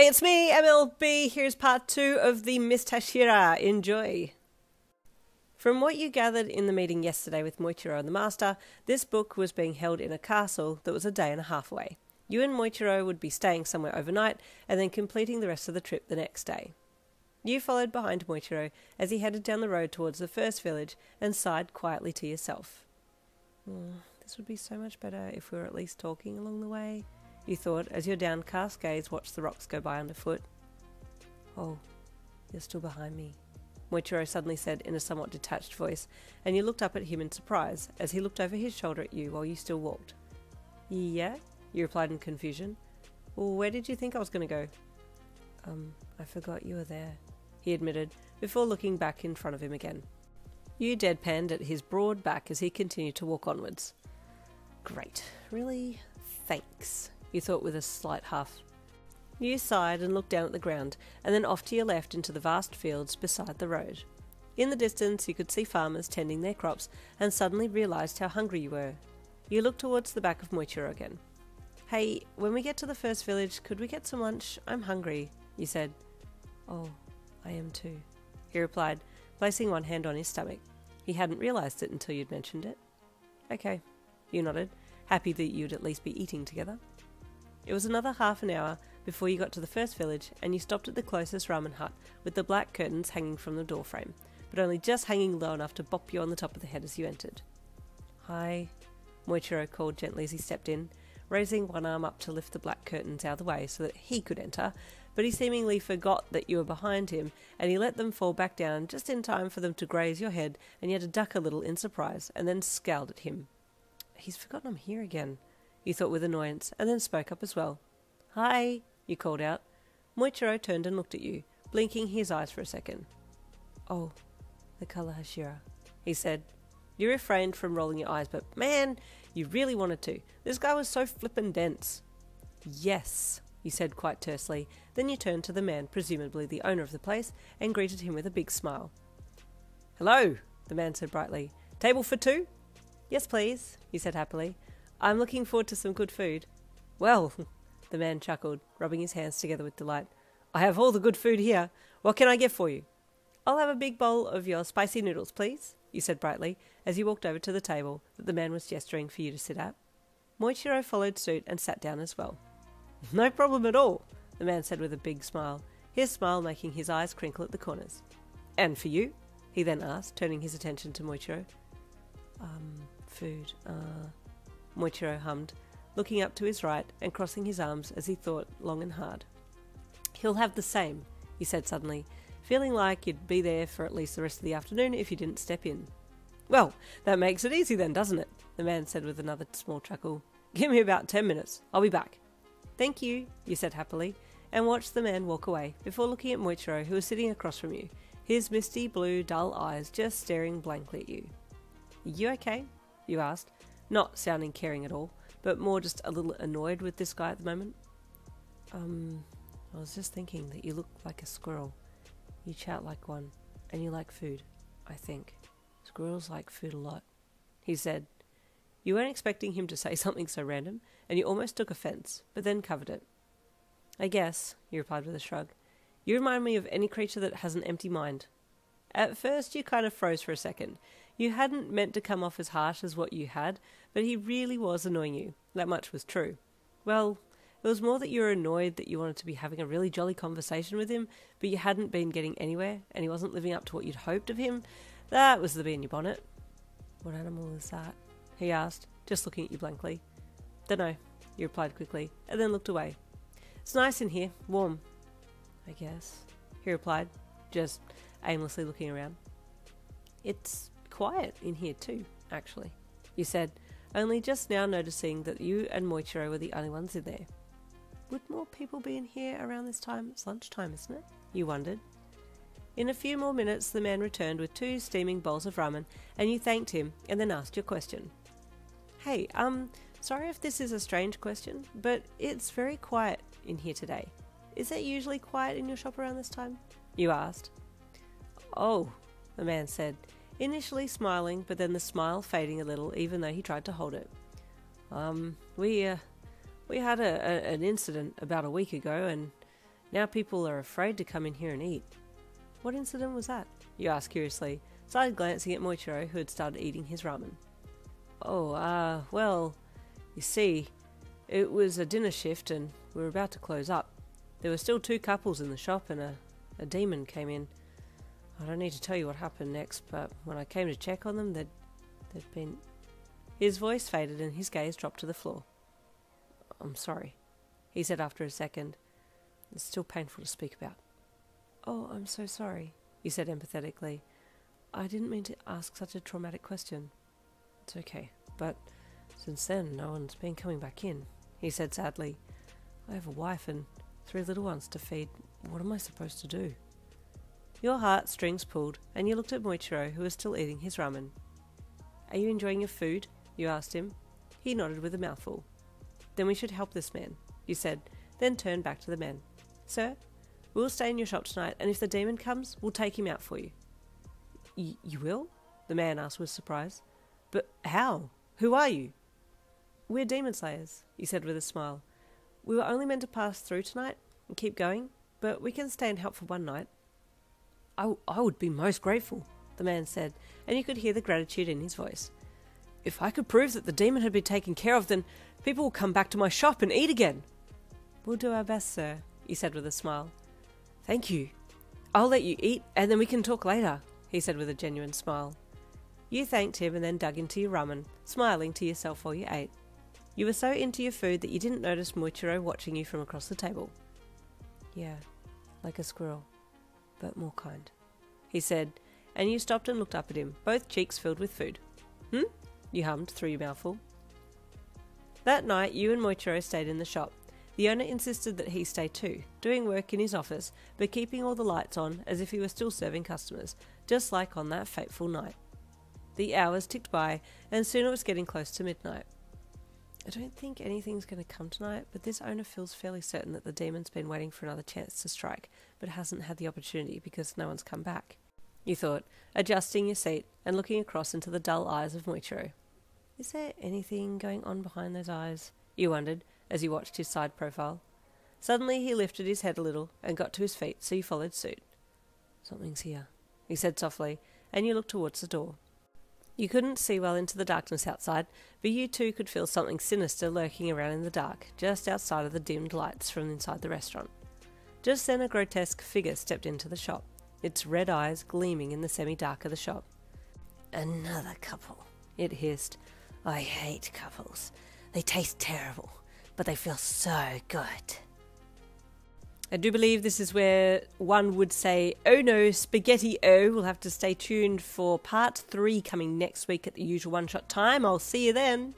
Hey, it's me, MLB. Here's part two of the Mist Hashira. Enjoy. From what you gathered in the meeting yesterday with Muichiro and the Master, this book was being held in a castle that was a day and a half away. You and Muichiro would be staying somewhere overnight and then completing the rest of the trip the next day. You followed behind Muichiro as he headed down the road towards the first village and sighed quietly to yourself. Oh, this would be so much better if we were at least talking along the way, you thought as your downcast gaze watched the rocks go by underfoot. Oh, you're still behind me, Muichiro suddenly said in a somewhat detached voice, and you looked up at him in surprise as he looked over his shoulder at you while you still walked. Yeah? You replied in confusion. Well, where did you think I was going to go? Um, I forgot you were there, he admitted, before looking back in front of him again. You deadpanned at his broad back as he continued to walk onwards. Great. Really? Thanks, you thought with a slight huff. You sighed and looked down at the ground, and then off to your left into the vast fields beside the road. In the distance, you could see farmers tending their crops and suddenly realized how hungry you were. You looked towards the back of Muichiro again. Hey, when we get to the first village, could we get some lunch? I'm hungry, you said. Oh, I am too, he replied, placing one hand on his stomach. He hadn't realized it until you'd mentioned it. Okay, you nodded, happy that you'd at least be eating together. It was another half an hour before you got to the first village and you stopped at the closest ramen hut with the black curtains hanging from the doorframe, but only just hanging low enough to bop you on the top of the head as you entered. Hi, Muichiro called gently as he stepped in, raising one arm up to lift the black curtains out of the way so that he could enter, but he seemingly forgot that you were behind him and he let them fall back down just in time for them to graze your head and you had to duck a little in surprise and then scowled at him. He's forgotten I'm here again, you thought with annoyance, and then spoke up as well. Hi, you called out. Muichiro turned and looked at you, blinking his eyes for a second. Oh, the colour Hashira, he said. You refrained from rolling your eyes, but man, you really wanted to. This guy was so flippin' dense. Yes, you said quite tersely. Then you turned to the man, presumably the owner of the place, and greeted him with a big smile. Hello, the man said brightly. Table for two? Yes, please, he said happily. I'm looking forward to some good food. Well, the man chuckled, rubbing his hands together with delight. I have all the good food here. What can I get for you? I'll have a big bowl of your spicy noodles, please, you said brightly, as you walked over to the table that the man was gesturing for you to sit at. Muichiro followed suit and sat down as well. No problem at all, the man said with a big smile, his smile making his eyes crinkle at the corners. And for you? he then asked, turning his attention to Muichiro. Um, food, uh, Muichiro hummed, looking up to his right and crossing his arms as he thought long and hard. He'll have the same, he said suddenly, feeling like you'd be there for at least the rest of the afternoon if you didn't step in. Well, that makes it easy then, doesn't it? the man said with another small chuckle. Give me about ten minutes. I'll be back. Thank you, you said happily, and watched the man walk away before looking at Muichiro, who was sitting across from you, his misty blue, dull eyes just staring blankly at you. You okay? you asked, not sounding caring at all, but more just a little annoyed with this guy at the moment. Um, I was just thinking that you look like a squirrel. You chat like one, and you like food, I think. Squirrels like food a lot, he said. You weren't expecting him to say something so random, and you almost took offence, but then covered it. I guess, he replied with a shrug. You remind me of any creature that has an empty mind. At first, you kind of froze for a second, you hadn't meant to come off as harsh as what you had, but he really was annoying you. That much was true. Well, it was more that you were annoyed that you wanted to be having a really jolly conversation with him, but you hadn't been getting anywhere, and he wasn't living up to what you'd hoped of him. That was the bee in your bonnet. What animal is that? he asked, just looking at you blankly. Dunno, you replied quickly, and then looked away. It's nice in here, warm. I guess, he replied, just aimlessly looking around. It's quiet in here too, actually, you said, only just now noticing that you and Muichiro were the only ones in there. Would more people be in here around this time? It's lunchtime, isn't it? You wondered. In a few more minutes, the man returned with two steaming bowls of ramen, and you thanked him and then asked your question. Hey, um, sorry if this is a strange question, but it's very quiet in here today. Is it usually quiet in your shop around this time? You asked. Oh, the man said, initially smiling, but then the smile fading a little, even though he tried to hold it. Um, we, uh, we had a, a, an incident about a week ago, and Now people are afraid to come in here and eat. What incident was that? You asked curiously, side glancing at Muichiro, who had started eating his ramen. Oh, ah, uh, well, you see, it was a dinner shift and we were about to close up. There were still two couples in the shop and a, a demon came in. I don't need to tell you what happened next, but when I came to check on them, they'd, they'd been. His voice faded and his gaze dropped to the floor. I'm sorry, he said after a second. It's still painful to speak about. Oh, I'm so sorry, he said empathetically. I didn't mean to ask such a traumatic question. It's okay, but since then no one's been coming back in, he said sadly. I have a wife and three little ones to feed. What am I supposed to do? Your heart strings pulled, and you looked at Muichiro, who was still eating his ramen. Are you enjoying your food? You asked him. He nodded with a mouthful. Then we should help this man, you said, then turned back to the men. Sir, we'll stay in your shop tonight, and if the demon comes, we'll take him out for you. Y- you will? The man asked with surprise. But how? Who are you? We're demon slayers, he said with a smile. We were only meant to pass through tonight and keep going, but we can stay and help for one night. I, I would be most grateful, the man said, and you could hear the gratitude in his voice. If I could prove that the demon had been taken care of, then people will come back to my shop and eat again. We'll do our best, sir, he said with a smile. Thank you. I'll let you eat, and then we can talk later, he said with a genuine smile. You thanked him and then dug into your ramen, smiling to yourself while you ate. You were so into your food that you didn't notice Muichiro watching you from across the table. Yeah, like a squirrel but more kind, he said, and you stopped and looked up at him, both cheeks filled with food. Hmm? You hummed through your mouthful. That night, you and Muichiro stayed in the shop. The owner insisted that he stay too, doing work in his office, but keeping all the lights on as if he were still serving customers, just like on that fateful night. The hours ticked by, and soon it was getting close to midnight. I don't think anything's going to come tonight, but this owner feels fairly certain that the demon's been waiting for another chance to strike, but hasn't had the opportunity because no one's come back. You thought, adjusting your seat and looking across into the dull eyes of Muichiro. Is there anything going on behind those eyes? You wondered as you watched his side profile. Suddenly he lifted his head a little and got to his feet, so you followed suit. Something's here, he said softly, and you looked towards the door. You couldn't see well into the darkness outside, but you too could feel something sinister lurking around in the dark, just outside of the dimmed lights from inside the restaurant. Just then, a grotesque figure stepped into the shop, its red eyes gleaming in the semi dark of the shop. Another couple, it hissed. I hate couples. They taste terrible, but they feel so good. I do believe this is where one would say, oh no, spaghetti oh. We'll have to stay tuned for part three coming next week at the usual one shot time. I'll see you then.